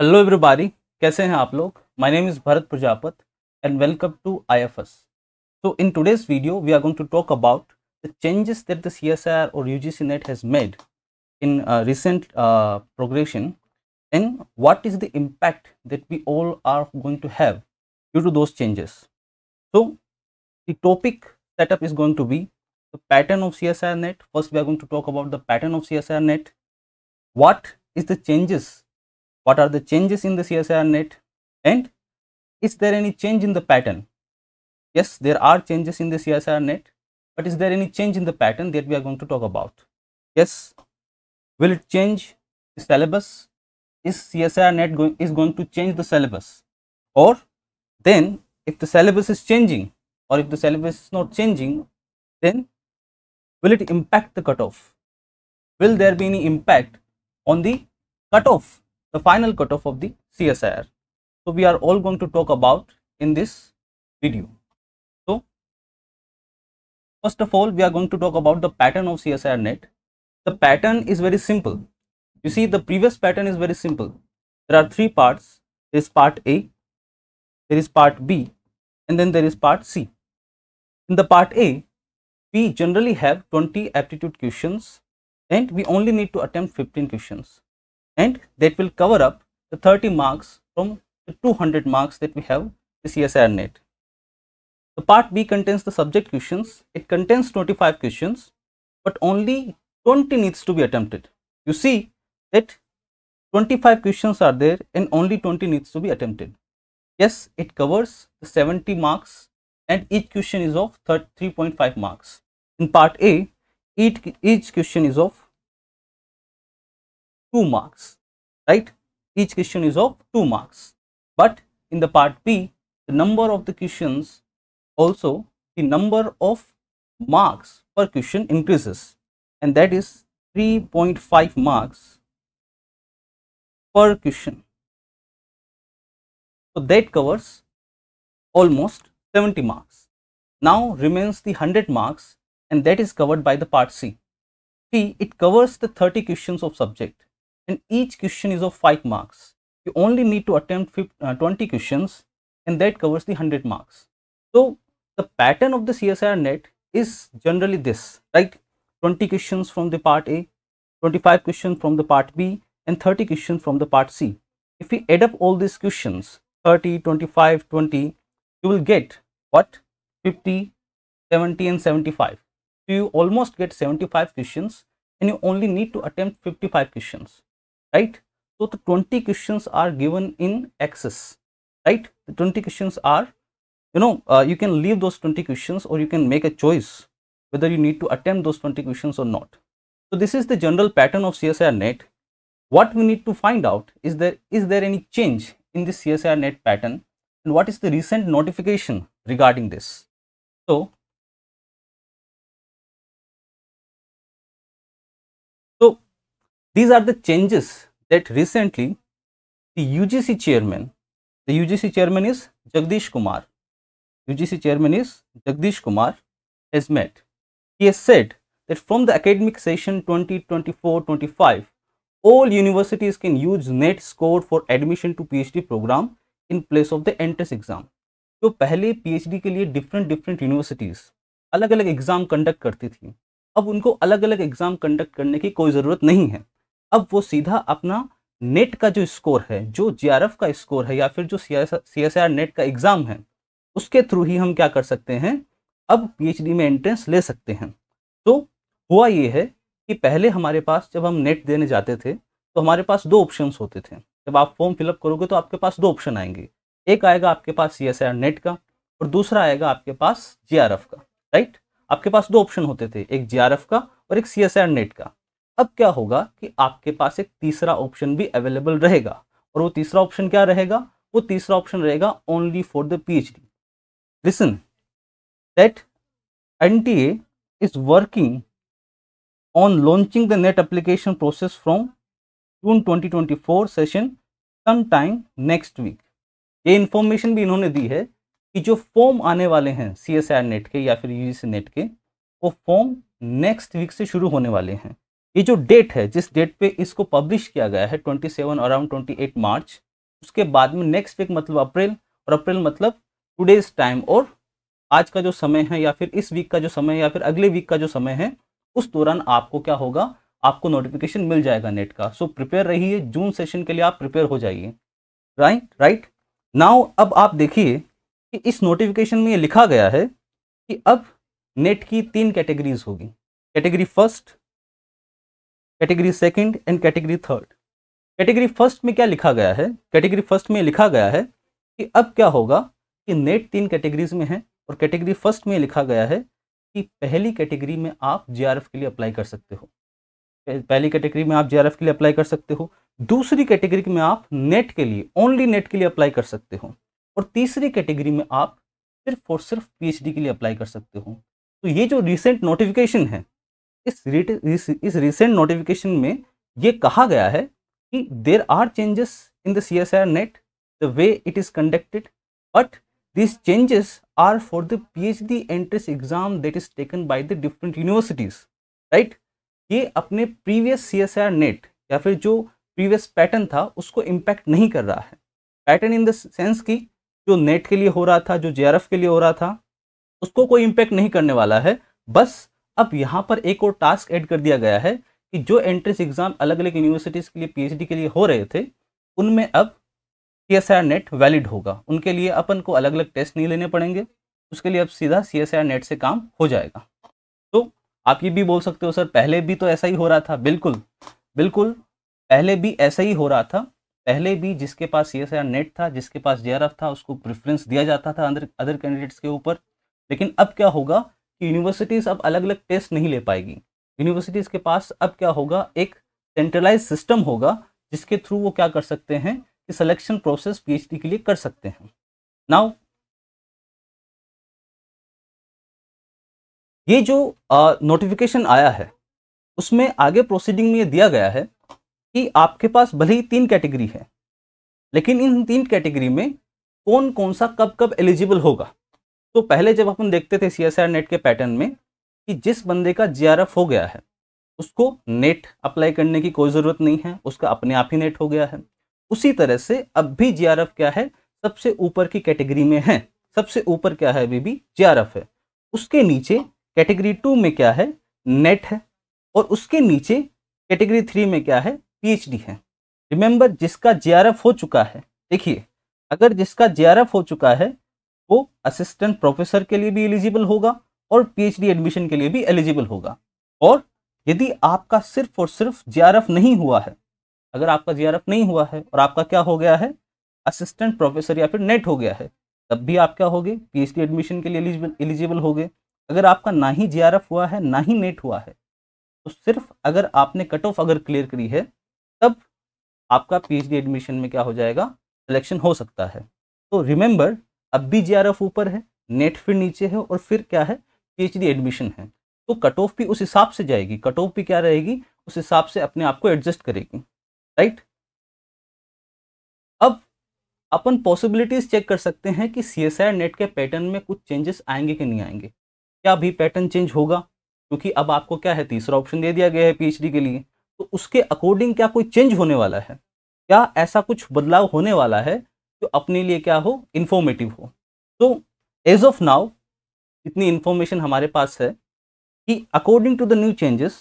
Hello everybody कैसे हैं आप लोग my name is Bharat Prajapat and welcome to IFS so in today's video we are going to talk about the changes that the CSIR or UGC net has made in uh, recent uh, progression and what is the impact that we all are going to have due to those changes so the topic setup is going to be the pattern of CSIR net first we are going to talk about the pattern of CSIR net what is the changes what are the changes in the CSIR net and is there any change in the pattern? Yes, there are changes in the CSIR net, but is there any change in the pattern that we are going to talk about? Yes, will it change the syllabus? Is CSIR net going is going to change the syllabus? Or then if the syllabus is changing or if the syllabus is not changing, then will it impact the cutoff? Will there be any impact on the cutoff the final cutoff of the CSIR. So we are all going to talk about in this video. So first of all, we are going to talk about the pattern of CSIR net. The pattern is very simple. You see the previous pattern is very simple. There are three parts. There is part A, there is part B and then there is part C. In the part A, we generally have 20 aptitude questions and we only need to attempt 15 questions and that will cover up the 30 marks from the 200 marks that we have the CSIR net. The part B contains the subject questions. It contains 25 questions, but only 20 needs to be attempted. You see that 25 questions are there and only 20 needs to be attempted. Yes, it covers the 70 marks and each question is of 3.5 marks. In part A, each, each question is of 2 marks right? Each question is of 2 marks. But in the part b the number of the questions also the number of marks per question increases. And that is 3.5 marks per question. So that covers almost 70 marks. Now remains the 100 marks and that is covered by the part c. See it covers the 30 questions of subject and each question is of 5 marks. You only need to attempt 50, uh, 20 questions and that covers the 100 marks. So the pattern of the CSIR net is generally this, right? 20 questions from the part A, 25 questions from the part B and 30 questions from the part C. If we add up all these questions, 30, 25, 20, you will get what? 50, 70 and 75. So you almost get 75 questions and you only need to attempt 55 questions right? So the 20 questions are given in excess right? The 20 questions are you know uh, you can leave those 20 questions or you can make a choice whether you need to attempt those 20 questions or not. So this is the general pattern of csir net. What we need to find out is there is there any change in this csir net pattern? And what is the recent notification regarding this? So these are the changes that recently the UGC chairman, the UGC chairman is Jagdish Kumar, UGC chairman is Jagdish Kumar has met. He has said that from the academic session 2024-25, all universities can use net score for admission to PhD program in place of the entrance exam. तो पहले PhD के लिए different different universities अलग अलग exam conduct करती थी अब उनको अलग अलग एग्ज़ाम कंडक्ट करने की कोई ज़रूरत नहीं है अब वो सीधा अपना नेट का जो स्कोर है, जो जीआरएफ का स्कोर है या फिर जो सी एस नेट का एग्ज़ाम है, उसके थ्रू ही हम क्या कर सकते हैं? अब पीएचडी में एंट्रेंस ले सकते हैं। तो हुआ ये है कि पहले हमारे पास जब हम नेट देने जाते थे तो हमारे पास दो ऑप्शंस होते थे। जब आप फॉर्म फिलअप करोगे तो आपके पास दो ऑप्शन आएँगे। एक आएगा आपके पास सी नेट का और दूसरा आएगा आपके पास जी का राइट आपके पास दो ऑप्शन होते थे, एक जी का और एक सी नेट का। अब क्या होगा कि आपके पास एक तीसरा ऑप्शन भी अवेलेबल रहेगा। और वो तीसरा ऑप्शन क्या रहेगा? वो तीसरा ऑप्शन रहेगा only for the P H PhD listen that NTA is working on launching the NET application process from June 2024 session time next week ये इंफॉर्मेशन भी इन्होंने दी है कि जो फॉर्म आने वाले हैं सी एस आर नेट के या फिर यूजीसी नेट के, वो फॉर्म नेक्स्ट वीक से शुरू होने वाले हैं। ये जो डेट है, जिस डेट पे इसको पब्लिश किया गया है 27 अराउंड 28 मार्च, उसके बाद में नेक्स्ट वीक मतलब अप्रैल, और अप्रैल मतलब टूडेज टाइम और आज का जो समय है, या फिर इस वीक का जो समय है, या फिर अगले वीक का जो समय है, उस दौरान आपको क्या होगा, आपको नोटिफिकेशन मिल जाएगा नेट का। सो प्रिपेयर रहिए जून सेशन के लिए आप प्रिपेयर हो जाइए। राइट राइट नाउ अब आप देखिए कि इस नोटिफिकेशन में ये लिखा गया है कि अब नेट की तीन कैटेगरीज होगी। Category first category second and category third. Category first में क्या लिखा गया है? कैटेगरी फ़र्स्ट में लिखा गया है कि अब क्या होगा कि नेट तीन कैटेगरीज में है और कैटेगरी फ़र्स्ट में लिखा गया है कि पहली कैटेगरी में आप जीआरएफ के लिए अप्लाई कर सकते हो। पहली कैटेगरी में आप जीआरएफ के लिए अप्लाई कर सकते हो। दूसरी कैटेगरी में आप नेट के लिए ओनली नेट के लिए अप्लाई कर सकते हो। और तीसरी कैटेगरी में आप सिर्फ़ और सिर्फ़ पीएचडी के लिए अप्लाई कर सकते हो। तो ये जो रिसेंट नोटिफिकेशन है इस इस रिसेंट नोटिफिकेशन में ये कहा गया है कि there are changes in the C S R NET the way it is conducted but this changes are for the P H D entrance exam that is taken by the different universities right ये अपने previous C S R NET या फिर जो previous pattern था, उसको impact नहीं कर रहा है। पैटर्न इन द सेंस की जो नेट के लिए हो रहा था, जो जे आर एफ़ के लिए हो रहा था, उसको कोई इम्पैक्ट नहीं करने वाला है। बस अब यहाँ पर एक और टास्क ऐड कर दिया गया है कि जो एंट्रेंस एग्ज़ाम अलग अलग यूनिवर्सिटीज़ के लिए पीएचडी के लिए हो रहे थे, उनमें अब C S R NET valid होगा। उनके लिए अपन को अलग अलग टेस्ट नहीं लेने पड़ेंगे। उसके लिए अब सीधा सी एस आर नेट से काम हो जाएगा। तो आप ये भी बोल सकते हो, सर, पहले भी तो ऐसा ही हो रहा था। बिल्कुल बिल्कुल, पहले भी ऐसा ही हो रहा था। पहले भी जिसके पास सी एस आर नेट था, जिसके पास जेआरएफ था, उसको प्रेफरेंस दिया जाता था अदर अदर कैंडिडेट्स के ऊपर। लेकिन अब क्या होगा? कि यूनिवर्सिटीज़ अब अलग अलग टेस्ट नहीं ले पाएगी। यूनिवर्सिटीज़ के पास अब क्या होगा? एक सेंट्रलाइज सिस्टम होगा, जिसके थ्रू वो क्या कर सकते हैं कि सिलेक्शन प्रोसेस पीएचडी के लिए कर सकते हैं। नाउ ये जो नोटिफिकेशन आया है, उसमें आगे प्रोसीडिंग में ये दिया गया है कि आपके पास भले ही तीन कैटेगरी है, लेकिन इन तीन कैटेगरी में कौन कौन सा कब कब एलिजिबल होगा? तो पहले जब अपन देखते थे सी नेट के पैटर्न में कि जिस बंदे का जी हो गया है, उसको नेट अप्लाई करने की कोई ज़रूरत नहीं है, उसका अपने आप ही नेट हो गया है। उसी तरह से अब भी जी क्या है? सबसे ऊपर की कैटेगरी में है। सबसे ऊपर क्या है अभी भी? जी है। उसके नीचे कैटेगरी टू में क्या है? नेट है। और उसके नीचे कैटेगरी थ्री में क्या है? पीएचडी है। रिमेंबर जिसका जेआरएफ हो चुका है, देखिए, अगर जिसका जेआरएफ हो चुका है वो असिस्टेंट प्रोफेसर के लिए भी एलिजिबल होगा और पीएचडी एडमिशन के लिए भी एलिजिबल होगा। और यदि आपका सिर्फ़ और सिर्फ़ जेआरएफ नहीं हुआ है, अगर आपका जेआरएफ नहीं हुआ है और आपका क्या हो गया है? असिस्टेंट प्रोफेसर या फिर नेट हो गया है, तब भी आप क्या होगे? पीएचडी एडमिशन के लिए एलिजिबल एलिजिबल होगे। अगर आपका ना ही जे हुआ है, ना ही नेट हुआ है तो सिर्फ़ अगर आपने कट ऑफ़ अगर क्लियर करी है, तब आपका पीएचडी एडमिशन में क्या हो जाएगा? सिलेक्शन हो सकता है। तो रिमेंबर अब भी जे ऊपर है नेट फिर नीचे है और फिर क्या है? पीएचडी एडमिशन है। तो कट ऑफ़ भी उस हिसाब से जाएगी। कट ऑफ़ भी क्या रहेगी? उस हिसाब से अपने आप को एडजस्ट करेगी। राइट अब अपन पॉसिबिलिटीज चेक कर सकते हैं कि सी नेट के पैटर्न में कुछ चेंजेस आएँगे कि नहीं आएँगे। क्या भी पैटर्न चेंज होगा? क्योंकि अब आपको क्या है? तीसरा ऑप्शन दे दिया गया है पीएचडी के लिए। तो उसके अकॉर्डिंग क्या कोई चेंज होने वाला है? क्या ऐसा कुछ बदलाव होने वाला है? जो अपने लिए क्या हो इन्फॉर्मेटिव हो। तो एज ऑफ़ नाउ इतनी इंफॉर्मेशन हमारे पास है कि according to the new changes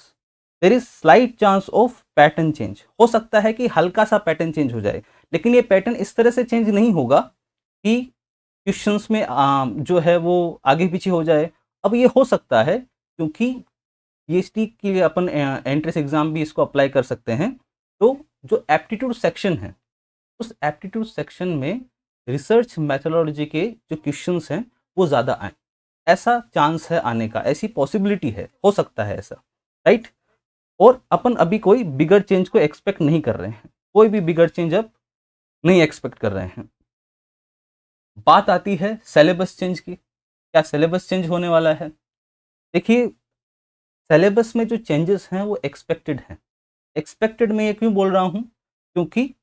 there is slight chance of pattern change हो सकता है कि हल्का सा पैटर्न चेंज हो जाए लेकिन ये पैटर्न इस तरह से चेंज नहीं होगा कि क्वेश्चंस में आ, जो है वो आगे पीछे हो जाए। अब ये हो सकता है क्योंकि पीएचडी के लिए अपन एंट्रेंस एग्ज़ाम भी इसको अप्लाई कर सकते हैं। तो जो एप्टीट्यूड सेक्शन है उस एप्टीट्यूड सेक्शन में रिसर्च मैथोलॉजी के जो क्वेश्चंस हैं, वो ज़्यादा आए। ऐसा चांस है आने का, ऐसी पॉसिबिलिटी है, हो सकता है ऐसा राइट और अपन अभी कोई बिगड़ चेंज को एक्सपेक्ट नहीं कर रहे हैं। कोई भी बिगड़ चेंज अब नहीं एक्सपेक्ट कर रहे हैं। बात आती है सेलेबस चेंज की। क्या सिलेबस चेंज होने वाला है? देखिए सिलेबस में जो चेंजेस हैं, वो एक्सपेक्टेड हैं। एक्सपेक्टेड में ये क्यों बोल रहा हूँ? क्योंकि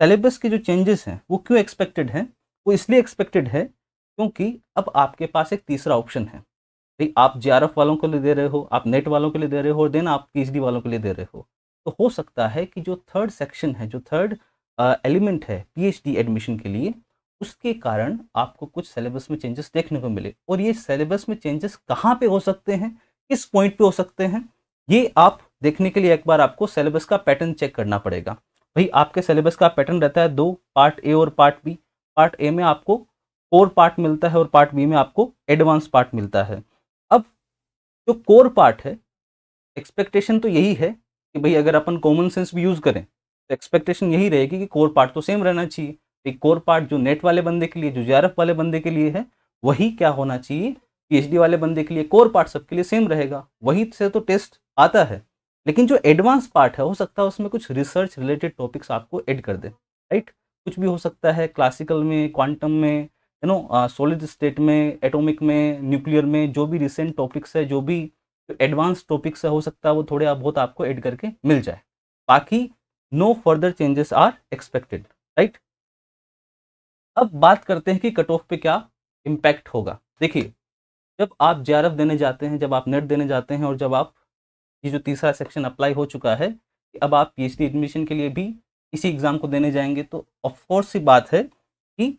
सिलेबस के जो चेंजेस हैं, वो क्यों एक्सपेक्टेड हैं? वो इसलिए एक्सपेक्टेड है क्योंकि अब आपके पास एक तीसरा ऑप्शन है। भाई, आप जे वालों के लिए दे रहे हो, आप नेट वालों के लिए दे रहे हो और देन आप पी वालों के लिए दे रहे हो। तो हो सकता है कि जो थर्ड सेक्शन है, जो थर्ड एलिमेंट है पीएचडी एडमिशन के लिए, उसके कारण आपको कुछ सिलेबस में चेंजेस देखने को मिले। और ये सिलेबस में चेंजेस कहाँ पे हो सकते हैं? किस पॉइंट पे हो सकते हैं? ये आप देखने के लिए एक बार आपको सिलेबस का पैटर्न चेक करना पड़ेगा। भाई, आपके सिलेबस का पैटर्न रहता है दो पार्ट ए और पार्ट बी पार्ट ए में आपको कोर पार्ट मिलता है और पार्ट बी में आपको एडवांस पार्ट मिलता है। अब जो कोर पार्ट है एक्सपेक्टेशन तो यही है कि भाई, अगर अपन कॉमन सेंस भी यूज़ करें तो एक्सपेक्टेशन यही रहेगी कि कोर पार्ट तो सेम रहना चाहिए। एक कोर पार्ट जो नेट वाले बंदे के लिए, जो जे वाले बंदे के लिए है, वही क्या होना चाहिए? पीएचडी वाले बंदे के लिए कोर पार्ट सबके लिए सेम रहेगा। वही से तो टेस्ट आता है। लेकिन जो एडवांस पार्ट है, हो सकता है उसमें कुछ रिसर्च रिलेटेड टॉपिक्स आपको ऐड कर दें राइट कुछ भी हो सकता है क्लासिकल में क्वांटम में यू नो सॉलिड स्टेट में एटॉमिक में न्यूक्लियर में, जो भी रिसेंट टॉपिक्स है, जो भी एडवांस टॉपिक्स है, हो सकता है वो थोड़े बहुत आपको ऐड करके मिल जाए। बाकी no further changes are expected right अब बात करते हैं कि कट ऑफ़ पे क्या इम्पैक्ट होगा। देखिए, जब आप जेआरएफ देने जाते हैं, जब आप नेट देने जाते हैं और जब आप ये जो तीसरा सेक्शन अप्लाई हो चुका है, कि अब आप पीएचडी एडमिशन के लिए भी इसी एग्ज़ाम को देने जाएँगे तो ऑफकोर्स सी बात है कि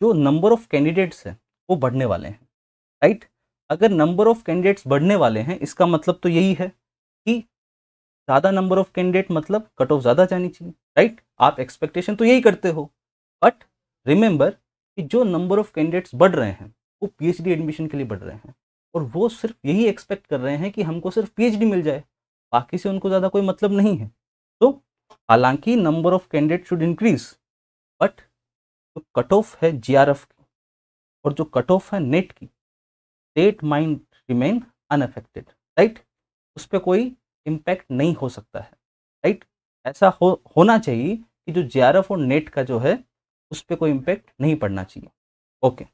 जो नंबर ऑफ़ कैंडिडेट्स हैं, वो बढ़ने वाले हैं राइट अगर नंबर ऑफ़ कैंडिडेट्स बढ़ने वाले हैं, इसका मतलब तो यही है कि ज़्यादा नंबर ऑफ़ कैंडिडेट मतलब कट ऑफ़ ज़्यादा जानी चाहिए राइट आप एक्सपेक्टेशन तो यही करते हो बट रिमेंबर कि जो नंबर ऑफ़ कैंडिडेट्स बढ़ रहे हैं, वो पीएचडी एडमिशन के लिए बढ़ रहे हैं। और वो सिर्फ़ यही एक्सपेक्ट कर रहे हैं कि हमको सिर्फ़ पीएचडी मिल जाए। बाकी से उनको ज़्यादा कोई मतलब नहीं है। तो हालाँकि number of candidate should increase but जो कट ऑफ़ है जी की और जो कट ऑफ़ है नेट की state mind remain unaffected right उस पर कोई इम्पैक्ट नहीं हो सकता है राइट ऐसा हो, होना चाहिए कि जो जेआरएफ और नेट का जो है, उस पर कोई इम्पैक्ट नहीं पड़ना चाहिए। ओके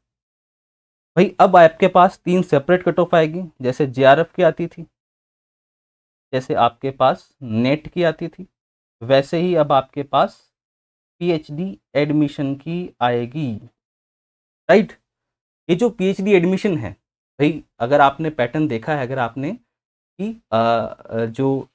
भाई, अब आपके पास तीन सेपरेट कट ऑफ़ आएगी, जैसे जे की आती थी, जैसे आपके पास नेट की आती थी, वैसे ही अब आपके पास पीएचडी एडमिशन की आएगी राइट ये जो पीएचडी एडमिशन है, भाई, अगर आपने पैटर्न देखा है, अगर आपने कि जो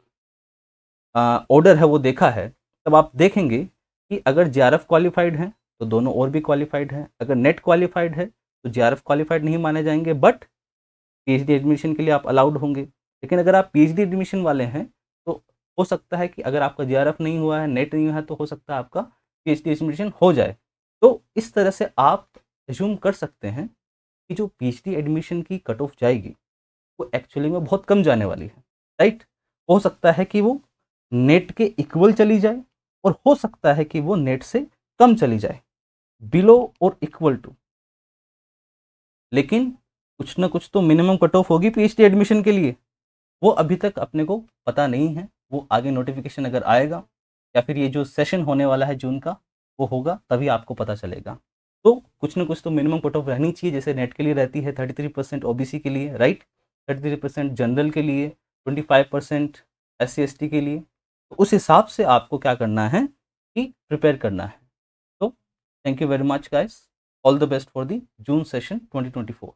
ऑर्डर है, वो देखा है, तब आप देखेंगे कि अगर जे क्वालिफाइड हैं तो दोनों और भी क्वालिफाइड हैं, अगर नेट क्वालिफाइड है तो जे क्वालिफाइड नहीं माने जाएँगे बट पीएचडी एडमिशन के लिए आप अलाउड होंगे। लेकिन अगर आप पीएचडी एडमिशन वाले हैं तो हो सकता है कि अगर आपका जे नहीं हुआ है नेट नहीं हुआ है तो हो सकता है आपका पीएचडी एडमिशन हो जाए। तो इस तरह से आप एज्यूम कर सकते हैं कि जो पीएचडी एडमिशन की कट ऑफ़ जाएगी, वो एक्चुअली में बहुत कम जाने वाली है राइट हो सकता है कि वो नेट के इक्वल चली जाए, और हो सकता है कि वो नेट से कम चली जाए बिलो और इक्वल टू लेकिन कुछ ना कुछ तो मिनिमम कट ऑफ़ होगी पीएचडी एडमिशन के लिए। वो अभी तक अपने को पता नहीं है। वो आगे नोटिफिकेशन अगर आएगा या फिर ये जो सेशन होने वाला है जून का, वो होगा, तभी आपको पता चलेगा। तो कुछ ना कुछ तो मिनिमम कट ऑफ़ रहनी चाहिए, जैसे नेट के लिए रहती है थर्टी थ्री परसेंट ओ के लिए right thirty three percent general के लिए twenty five percent S C के लिए। तो उस हिसाब से आपको क्या करना है कि प्रिपेयर करना है। तो thank you very much guys All the best for the June session 2024.